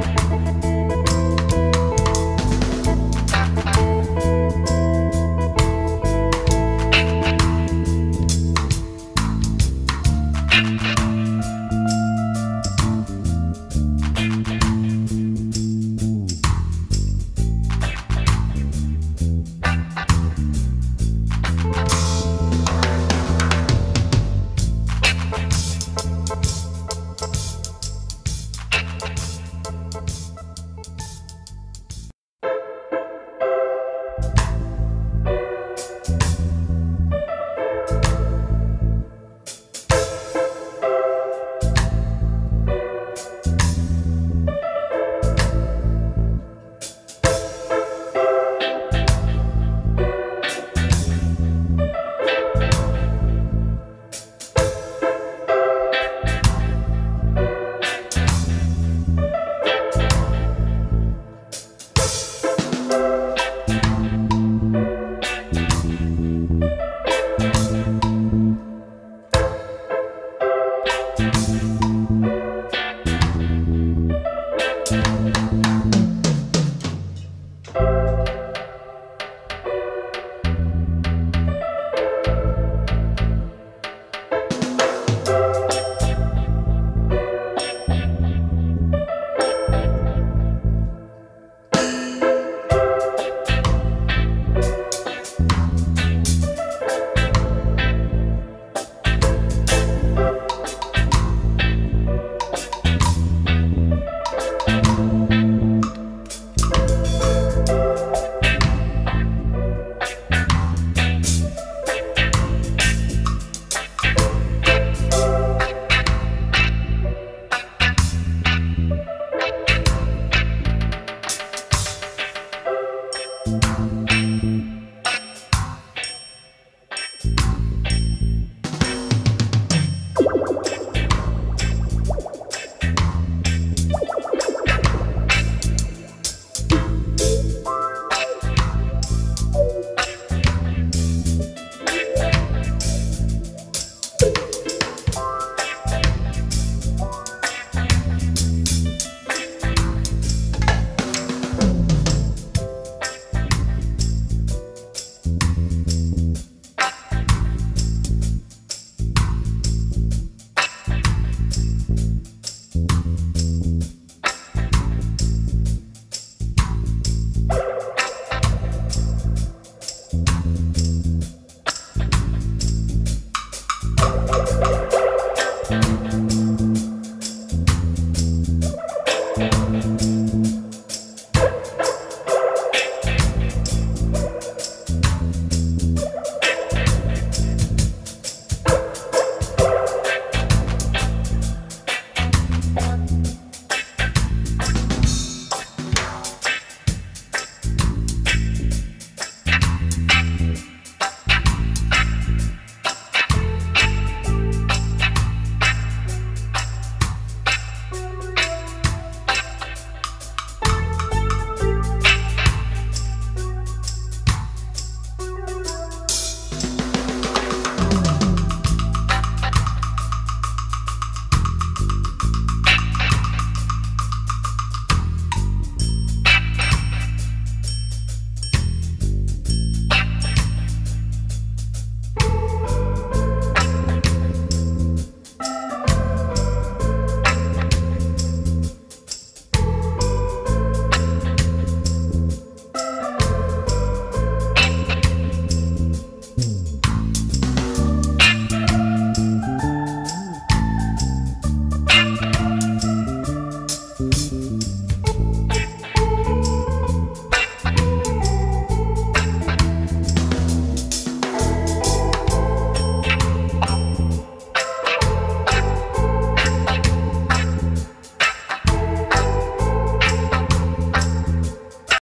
Bye.